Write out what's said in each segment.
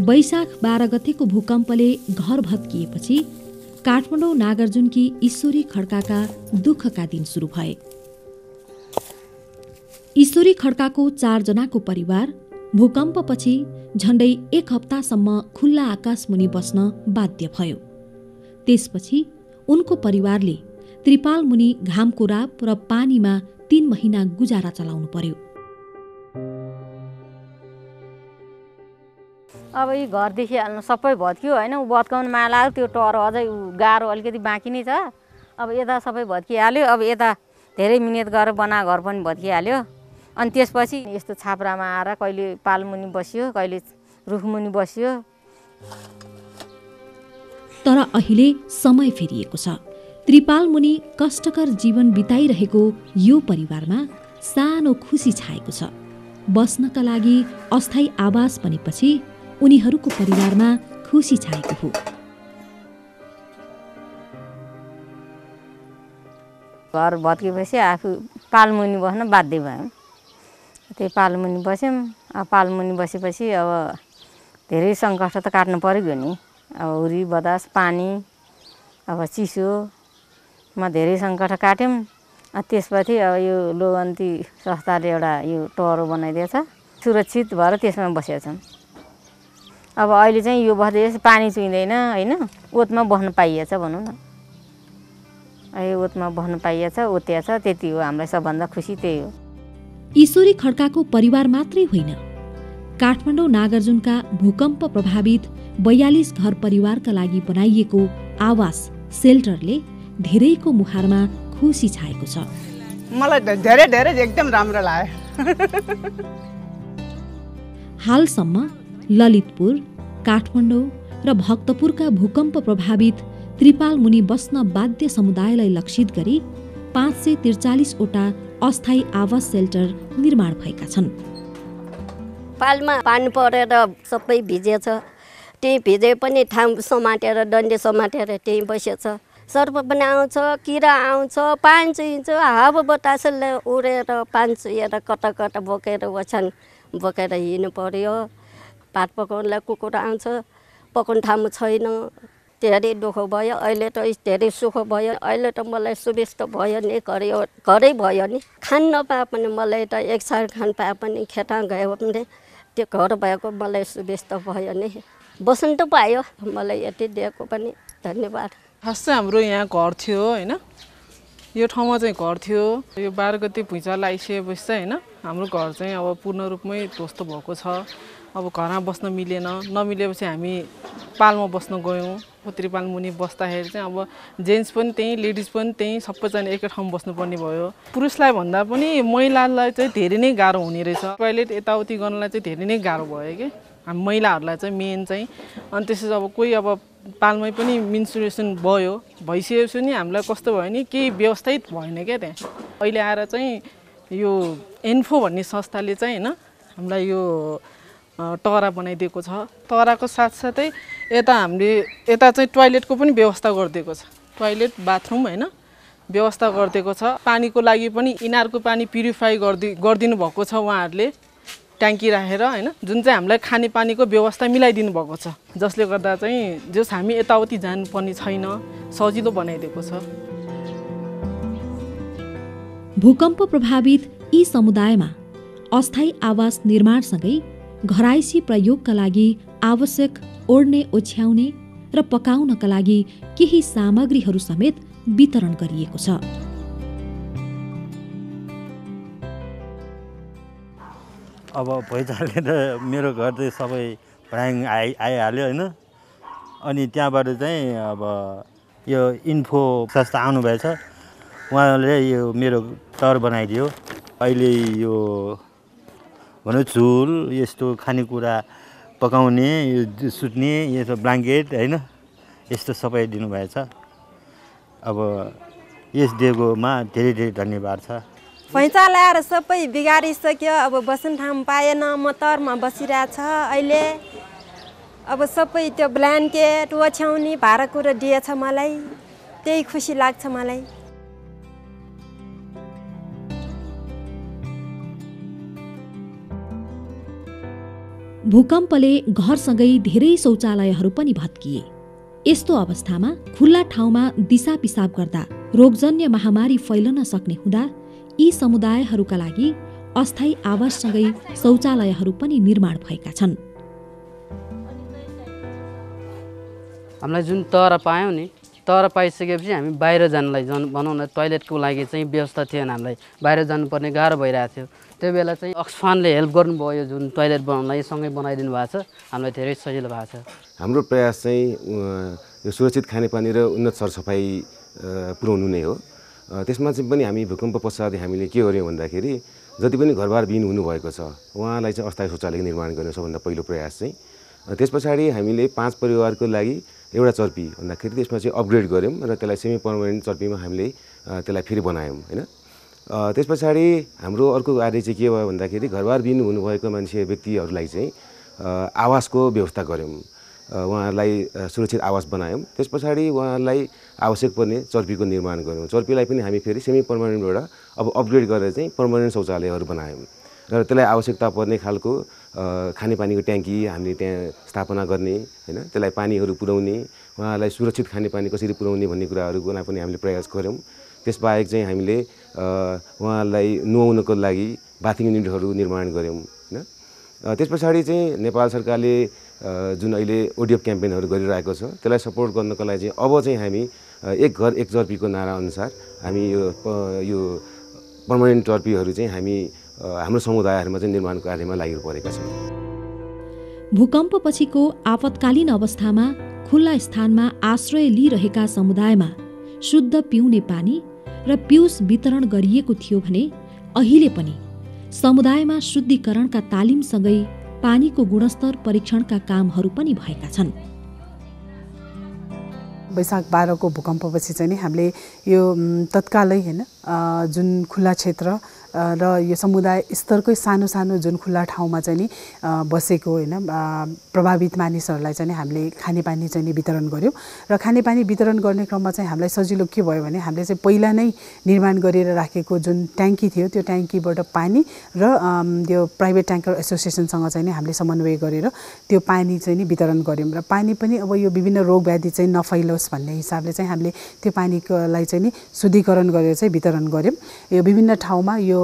वैशाख बाह्र गतेको भूकम्पले घर भत्किएपछि काठमाडौँ नागार्जुनकी ईश्वरी खड्काका दुःखका दिन सुरु भए। ईश्वरी खड्काको चारजनाको परिवार भूकम्पपछि झण्डै एक हप्तासम्म खुल्ला आकाशमुनि बस्न बाध्य भयो। त्यसपछि उनको परिवारले त्रिपाल मुनि घामको राप र पानीमा तीन महिना गुजारा चलाउनु पर्यो। अब यी घरदेखि हाल्नु सबै भत्कियो होइन? ऊ भत्काउनु माया लाग्यो त्यो टर अझै ऊ गाह्रो अलिकति बाँकी नै छ। अब यता सबै भत्किहाल्यो अब यता धेरै मिहिनेत गरेर बना घर पनि भत्किहाल्यो। अनि त्यसपछि यस्तो छाप्रामा आएर कहिले पालमुनि बसियो कहिले रुखमुनि बसियो। तर अहिले समय फेरिएको छ। त्रिपाल मुनि कष्टकर जीवन बिताइरहेको यो परिवारमा सानो खुसी छाएको छ। बस्नका लागि अस्थायी आवास बनेपछि उनीहरूको परिवारमा खुसी छाएको हो। घर भत्किएपछि आफू पालमुनि बस्न बाध्य भयौँ। त्यही पालमुनि बस्यौँ। अब पालमुनि बसेपछि अब धेरै सङ्कट त काट्नु पऱ्यो नि। अब हुरी बदास पानी अब चिसोमा धेरै सङ्कट काट्यौँ। त्यसपछि अब यो लोगन्ती संस्थाले एउटा यो टहरो बनाइदिएछ। सुरक्षित भएर त्यसमा बसेका छौँ। अब अहिले चाहिँ यो बस्दै पानी चुइँदैन होइन? ओतमा बस्न पाइएछ भनौँ न। अहिले ओतमा बस्न पाइएछ ओतिया छ त्यति हो हामीलाई सबभन्दा खुसी त्यही हो। ईश्वरी खड्काको परिवार मात्रै होइन। काठमाडौँ नागार्जुनका भूकम्प प्रभावित बयालिस घर परिवारका लागि बनाइएको आवास सेल्टरले धेरैको मुहारमा खुसी छाएको छ। मलाई धेरै धेरै एकदम राम्रो लाग्यो। हालसम्म ललितपुर काठमाडौँ र भक्तपुरका भूकम्प प्रभावित त्रिपाल मुनि बस्न बाध्य समुदायलाई लक्षित गरी पाँच सय त्रिचालिसवटा अस्थायी आवास सेल्टर निर्माण भएका छन्। पालमा पानी परेर सबै भिजेछ। त्यही भिजे पनि ठाउँ समातेर डन्डी समातेर त्यहीँ बसेछ। सर्प पनि आउँछ किरा आउँछ पानी चुइन्छ हावा बतासले उडेर पानी चुहेर कता कता बोकेर ओछ्यान बोकेर हिँड्नु पर्यो। भात पकाउनलाई कुकुर आउँछ पकाउने ठाउँ छैन। धेरै दुःख भयो अहिले त धेरै सुख भयो। अहिले त मलाई सुविस्ता भयो नि घरै घरै भयो नि। खान नपाए पनि मलाई त एक साल खान पाए पनि खेता गयो भने त्यो घर भएको मलाई सुविस्ता भयो नि। बस्नु त पायो मलाई यति दिएको पनि धन्यवाद। खास चाहिँ हाम्रो यहाँ घर थियो होइन? यो ठाउँमा चाहिँ घर थियो। यो बाह्र गते भुइँचालो आइसकेपछि चाहिँ होइन हाम्रो घर चाहिँ अब पूर्ण रूपमै ध्वस्त भएको छ। अब घरमा बस्न मिलेन नमिलेपछि हामी पालमा बस्न गयौँ। त्रिपाल मुनि बस्दाखेरि चाहिँ अब जेन्ट्स पनि त्यहीँ लेडिज पनि त्यहीँ सबैजना एकै ठाउँमा बस्नुपर्ने भयो। पुरुषलाई भन्दा पनि महिलालाई चाहिँ धेरै नै गाह्रो हुने रहेछ। टोइलेट यताउति गर्नलाई चाहिँ धेरै नै गाह्रो भयो कि? हामी महिलाहरूलाई चाहिँ मेन चाहिँ। अनि त्यसपछि अब कोही अब पालमै पनि मिन्सुरेसन भयो। भइसकेपछि नि हामीलाई कस्तो भयो नि केही व्यवस्थित भएन क्या त्यहाँ। अहिले आएर चाहिँ यो एन्फो भन्ने संस्थाले चाहिँ होइन हामीलाई यो टरा बनाइदिएको छ। टराको साथसाथै यता हामीले यता चाहिँ टोइलेटको पनि व्यवस्था गरिदिएको छ। टोइलेट बाथरुम होइन व्यवस्था गरिदिएको छ। पानीको लागि पनि इनारको पानी प्युरिफाई गरिदि गरिदिनु भएको छ उहाँहरूले। ट्याङ्की राखेर होइन जुन चाहिँ हामीलाई खानेपानीको व्यवस्था मिलाइदिनु भएको छ। जसले गर्दा चाहिँ जस हामी यताउति जानुपर्ने छैन सजिलो बनाइदिएको छ। भूकम्प प्रभावित यी समुदायमा अस्थायी आवास निर्माणसँगै घराइसी प्रयोगका लागि आवश्यक ओढ्ने ओछ्याउने र पकाउनका लागि केही सामग्रीहरू समेत वितरण गरिएको छ। अब पैसाले त मेरो घर चाहिँ सबै भ्याङ आइ आइहाल्यो होइन। अनि त्यहाँबाट चाहिँ अब यो इन्फो संस्था आउनुभएछ उहाँले यो मेरो टर बनाइदियो। अहिले यो भनौँ झुल यस्तो खानेकुरा पकाउने यो सुत्ने यस्तो ब्ल्याङ्केट होइन यस्तो सबै दिनुभएछ अब यस दिएकोमा धेरै धेरै धन्यवाद छ। पैसा ल्याएर सबै बिगारिसक्यो। अब बस्ने ठाउँ पाएन म तरमा बसिरहेछ। अहिले अब सबै त्यो ब्ल्याङ्केट ओछ्याउने भाँडा कुरो दिएछ मलाई। त्यही खुसी लाग्छ मलाई। भूकम्पले घरसँगै धेरै शौचालयहरू पनि भत्किए। यस्तो अवस्थामा खुल्ला ठाउँमा दिशा पिसाब गर्दा रोगजन्य महामारी फैलन सक्ने हुँदा यी समुदायहरूका लागि अस्थायी आवाससँगै शौचालयहरू पनि निर्माण भएका छन्। हामीलाई जुन तर पायौँ नि तर पाइसकेपछि हामी बाहिर जानलाई जन भनौँ न टोइलेटको लागि चाहिँ व्यवस्था थिएन हामीलाई। बाहिर जानुपर्ने गाह्रो भइरहेको थियो। त्यो बेला चाहिँ अक्सफानले हेल्प गर्नुभयो यो जुन टोइलेट बनाउनलाई सँगै बनाइदिनु भएको छ। हामीलाई धेरै सजिलो भएको छ। हाम्रो प्रयास चाहिँ यो सुरक्षित खानेपानी र उन्नत सरसफाइ पुर्याउनु नै हो। त्यसमा चाहिँ पनि हामी भूकम्प पश्चात हामीले के गर्यौँ भन्दाखेरि जति पनि घरबार विहीन हुनुभएको छ उहाँलाई चाहिँ अस्थायी शौचालय निर्माण गर्ने सबभन्दा पहिलो प्रयास चाहिँ त्यस पछाडि हामीले पाँच परिवारको लागि एउटा चर्पी भन्दाखेरि त्यसमा चाहिँ अपग्रेड गऱ्यौँ र त्यसलाई सेमी पर्मानेन्ट चर्पीमा हामीले त्यसलाई फेरि बनायौँ होइन? त्यस पछाडि हाम्रो अर्को कार्य चाहिँ के भयो भन्दाखेरि घरबार विहीन हुनुभएको मान्छे व्यक्तिहरूलाई चाहिँ आवासको व्यवस्था गऱ्यौँ। उहाँहरूलाई सुरक्षित आवास बनायौँ। त्यस पछाडि उहाँहरूलाई आवश्यक पर्ने चर्पीको निर्माण गऱ्यौँ। चर्पीलाई पनि हामी फेरि सेमी पर्मानेन्टबाट अब अपग्रेड गरेर चाहिँ पर्मानेन्ट शौचालयहरू बनायौँ। र त्यसलाई आवश्यकता पर्ने खालको खानेपानीको ट्याङ्की हामीले त्यहाँ स्थापना गर्ने होइन? त्यसलाई पानीहरू पुर्याउने उहाँहरूलाई सुरक्षित खानेपानी कसरी पुर्याउने भन्ने कुराहरूकोलाई पनि हामीले प्रयास गऱ्यौँ। त्यसबाहेक चाहिँ हामीले उहाँहरूलाई नुहाउनको लागि बाथिङ युनिटहरू निर्माण गऱ्यौँ होइन? त्यस पछाडि चाहिँ नेपाल सरकारले जुन अहिले ओडिएफ क्याम्पेनहरू गरिरहेको छ त्यसलाई सपोर्ट गर्नको लागि चाहिँ अब चाहिँ हामी एक घर एक चर्पीको नारा अनुसार हामी यो यो पर्मानेन्ट चर्पीहरू चाहिँ हामी हाम्रो समुदायहरूमा चाहिँ निर्माणको कार्यमा लागि परेका छौँ। भूकम्पपछिको आपतकालीन अवस्थामा खुल्ला स्थानमा आश्रय लिइरहेका समुदायमा शुद्ध पिउने पानी र पिउस वितरण गरिएको थियो भने अहिले पनि समुदायमा शुद्धिकरणका तालिमसँगै पानीको गुणस्तर परीक्षणका कामहरू पनि भएका छन्। वैशाख बाह्रको भूकम्पपछि चाहिँ हामीले यो तत्कालै होइन जुन खुल्ला क्षेत्र र यो समुदाय स्तरकै सानो सानो जुन खुल्ला ठाउँमा चाहिँ नि बसेको होइन प्रभावित मानिसहरूलाई चाहिँ हामीले खानेपानी चाहिँ नि वितरण गऱ्यौँ र खानेपानी वितरण गर्ने क्रममा चाहिँ हामीलाई सजिलो के भयो भने हामीले चाहिँ पहिला नै निर्माण गरेर राखेको जुन ट्याङ्की थियो त्यो ट्याङ्कीबाट पानी र अम, यो प्राइभेट ट्याङ्कर एसोसिएसनसँग चाहिँ नि हामीले समन्वय गरेर त्यो पानी चाहिँ नि वितरण गऱ्यौँ र पानी पनि अब यो विभिन्न रोग व्याधि चाहिँ नफैलोस् भन्ने हिसाबले चाहिँ हामीले त्यो पानीकोलाई चाहिँ नि शुद्धिकरण गरेर चाहिँ वितरण गऱ्यौँ यो विभिन्न ठाउँमा यो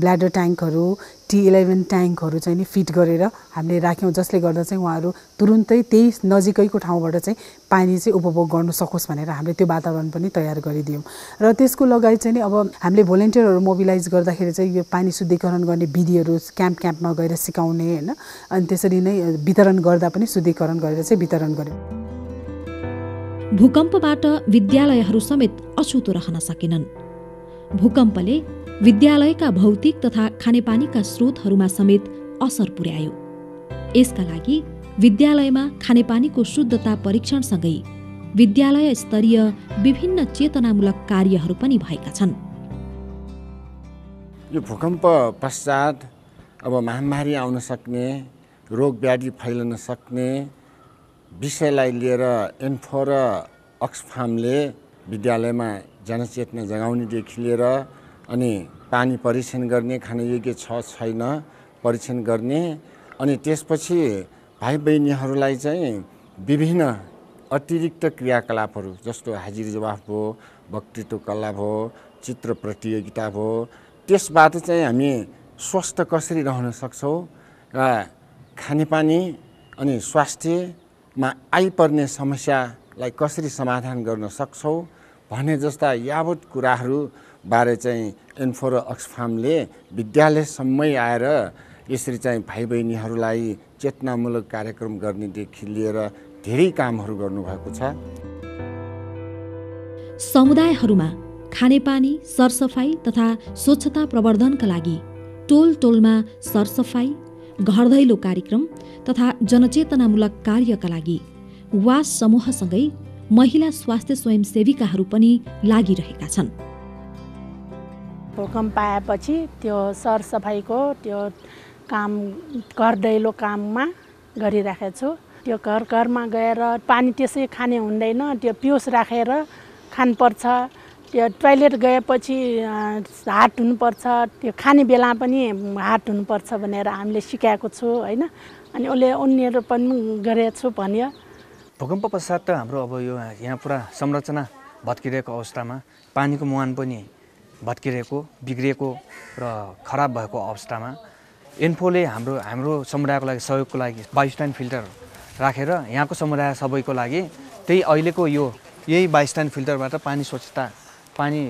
ब्ल्याडर ट्याङ्कहरू टी इलेभेन ट्याङ्कहरू चाहिँ नि फिट गरेर हामीले राख्यौँ जसले गर्दा चाहिँ उहाँहरू तुरुन्तै त्यही नजिकैको ठाउँबाट चाहिँ पानी चाहिँ उपभोग गर्नु सकोस् भनेर हामीले त्यो वातावरण पनि तयार गरिदियौँ। र त्यसको लगायत चाहिँ नि अब हामीले भोलिन्टियरहरू मोबिलाइज गर्दाखेरि चाहिँ यो पानी शुद्धिकरण गर्ने विधिहरू क्याम्प क्याम्पमा गएर सिकाउने होइन अनि त्यसरी नै वितरण गर्दा पनि शुद्धिकरण गरेर चाहिँ वितरण गऱ्यौँ। भूकम्पबाट विद्यालयहरू समेत अछुतो रहन सकेनन्। भूकम्पले विद्यालयका भौतिक तथा खानेपानीका स्रोतहरूमा समेत असर पुर्यायो। यसका लागि विद्यालयमा खानेपानीको शुद्धता परीक्षणसँगै विद्यालय स्तरीय विभिन्न चेतनामूलक कार्यहरू पनि भएका छन्। यो भूकम्प पश्चात अब महामारी आउन सक्ने रोग व्याधि फैलन सक्ने विषयलाई लिएर एन्फो र अक्सफामले विद्यालयमा जनचेतना जगाउनेदेखि लिएर अनि पानी परीक्षण गर्ने खानयोग्य छ छैन परीक्षण गर्ने अनि त्यसपछि भाइ बहिनीहरूलाई चाहिँ विभिन्न अतिरिक्त क्रियाकलापहरू जस्तो हाजिर जवाफ भयो वक्तृत्व कला भयो चित्र प्रतियोगिता भयो त्यसबाट चाहिँ हामी स्वस्थ कसरी रहन सक्छौँ र खानेपानी अनि स्वास्थ्यमा आइपर्ने समस्यालाई कसरी समाधान गर्न सक्छौँ भने जस्ता यावत कुराहरू बारे चाहिँ एन्फो र अक्सफामले विद्यालयसम्मै आएर यसरी चाहिँ भाइ बहिनीहरूलाई चेतनामूलक कार्यक्रम गर्नेदेखि लिएर धेरै कामहरू गर्नुभएको छ। समुदायहरूमा खानेपानी सरसफाई तथा स्वच्छता प्रवर्धनका लागि टोल टोलमा सरसफाई घर दैलो कार्यक्रम तथा जनचेतनामूलक कार्यका लागि वास समूहसँगै महिला स्वास्थ्य स्वयंसेविकाहरू पनि लागिरहेका छन्। भूकम्प आएपछि त्यो सरसफाइको त्यो काम घर दैलो काममा गरिराखेको छु। त्यो घर घरमा गएर पानी त्यसै खाने हुँदैन त्यो पिउस राखेर खानुपर्छ। त्यो टोइलेट गएपछि अँ, हात धुनुपर्छ त्यो खाने बेला पनि हात धुनुपर्छ भनेर हामीले सिकाएको छु होइन? अनि उसले उनीहरू पनि गरेको छु भन्यो। भूकम्प पश्चात त हाम्रो अब यो यहाँ पुरा संरचना भत्किरहेको अवस्थामा पानीको मुहान पनि भत्किरहेको बिग्रिएको र खराब भएको अवस्थामा इन्फोले हाम्रो हाम्रो समुदायको लागि सहयोगको लागि बाइस्ट्यान्ड फिल्टर राखेर यहाँको समुदाय सबैको लागि त्यही अहिलेको यो यही बाइस्ट्यान्ड फिल्टरबाट पानी स्वच्छता पानी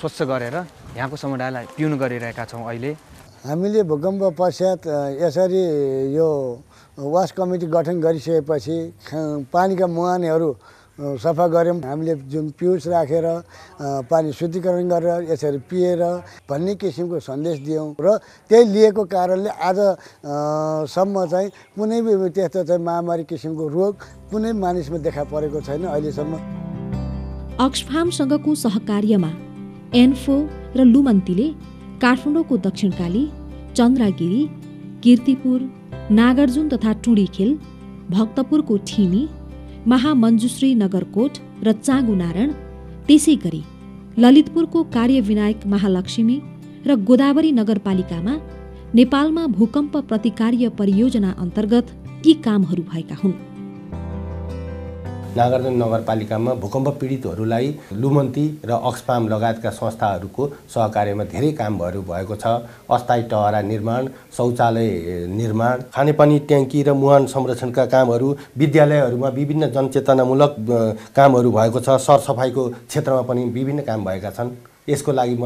स्वच्छ गरेर यहाँको समुदायलाई पिउनु गरिरहेका छौँ अहिले। हामीले भूकम्प पश्चात यसरी यो वास कमिटी गठन गरिसकेपछि पानीका मुहानहरू सफा गऱ्यौँ। हामीले जुन पिउस राखेर पानी शुद्धिकरण गरेर यसरी पिएर भन्ने किसिमको सन्देश दियौँ र त्यही लिएको कारणले आजसम्म चाहिँ कुनै त्यस्तो चाहिँ महामारी किसिमको रोग कुनै मानिसमा देखा परेको छैन अहिलेसम्म। अक्सफामसँगको सहकार्यमा एन्फो र लुमन्तीले काठमाडौँको दक्षिणकाली चन्द्रगिरी किर्तिपुर नागार्जुन तथा टुँडीखेल भक्तपुरको ठिमी महामञ्जुश्री नगरकोट र चाँगु नारायण। त्यसै गरी ललितपुरको कार्यविनायक महालक्ष्मी र गोदावरी नगरपालिकामा नेपालमा भूकम्प प्रतिकार्य परियोजना अन्तर्गत यी कामहरू भएका हुन्। नागार्जुन नगरपालिकामा भूकम्प पीडितहरूलाई लुमन्ती र अक्सफाम लगायतका संस्थाहरूको सहकार्यमा धेरै कामहरू भएको छ। अस्थायी टहरा निर्माण शौचालय निर्माण खानेपानी ट्याङ्की र मुहान संरक्षणका कामहरू विद्यालयहरूमा विभिन्न जनचेतनामूलक कामहरू भएको छ। सरसफाइको क्षेत्रमा पनि विभिन्न काम भएका छन्। यसको लागि म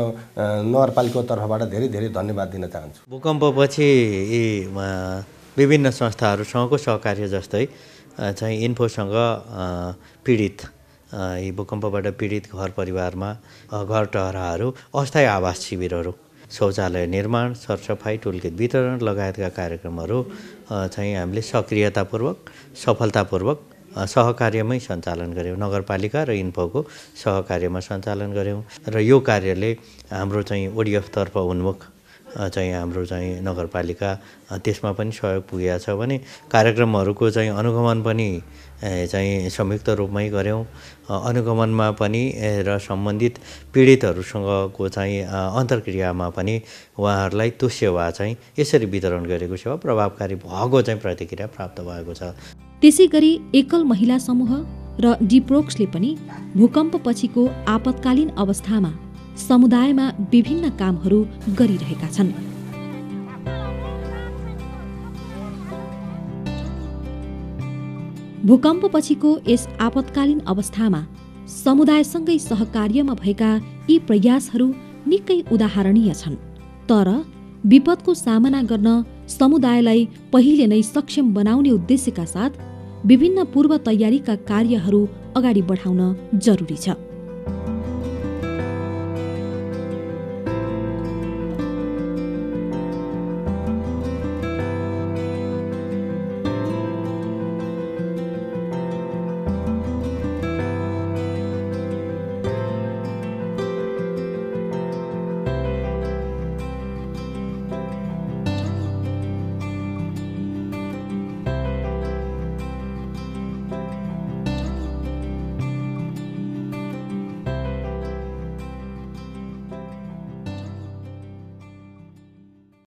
नगरपालिकाको तर्फबाट धेरै धेरै धन्यवाद दिन चाहन्छु। भूकम्पपछि विभिन्न संस्थाहरूसँगको सहकार्य जस्तै चाहिँ इन्फोसँग पीडित यी भूकम्पबाट पीडित घर परिवारमा घर टहराहरू अस्थायी आवास शिविरहरू शौचालय निर्माण सरसफाइ टुलकिट वितरण लगायतका कार्यक्रमहरू चाहिँ हामीले सक्रियतापूर्वक सफलतापूर्वक सहकार्यमै सञ्चालन गऱ्यौँ। नगरपालिका र इन्फोको सहकार्यमा सञ्चालन गऱ्यौँ। र यो कार्यले हाम्रो चाहिँ ओडिएफतर्फ उन्मुख चाहिँ हाम्रो चाहिँ नगरपालिका त्यसमा पनि सहयोग पुगेको छ भने कार्यक्रमहरूको चाहिँ अनुगमन पनि चाहिँ संयुक्त रूपमै गऱ्यौँ। अनुगमनमा पनि र सम्बन्धित पीडितहरूसँगको चाहिँ अन्तर्क्रियामा पनि उहाँहरूलाई त्यो सेवा चाहिँ यसरी वितरण गरेको सेवा प्रभावकारी भएको चाहिँ प्रतिक्रिया प्राप्त भएको छ। त्यसै गरी एकल महिला समूह र डिप्रोक्सले पनि भूकम्प पछिको आपतकालीन अवस्थामा समुदायमा विभिन्न कामहरू गरिरहेका छन्। भूकम्पपछिको यस आपतकालीन अवस्थामा समुदायसँगै सहकार्यमा भएका यी प्रयासहरू निकै उदाहरणीय छन्। तर विपदको सामना गर्न समुदायलाई पहिले नै सक्षम बनाउने उद्देश्यका साथ विभिन्न पूर्व तयारीका कार्यहरू अगाडि बढाउन जरुरी छ।